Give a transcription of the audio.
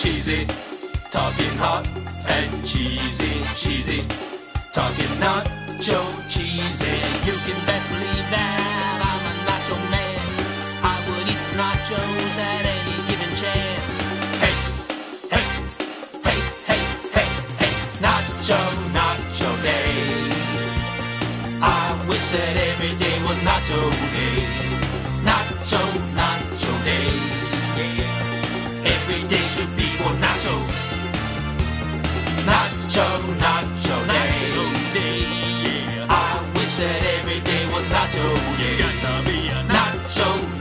cheesy, talking hot and cheesy, cheesy, talking nacho cheesy. You can best believe that I'm a nacho man. I would eat some nachos at any given chance. Hey, hey, hey, hey, hey, hey, nacho, nacho day. I wish that every day was nacho day. Nacho, nacho day. Every day should be nacho, nacho, nacho day. Yeah. I wish that every day was nacho day. Got to be a nacho. nacho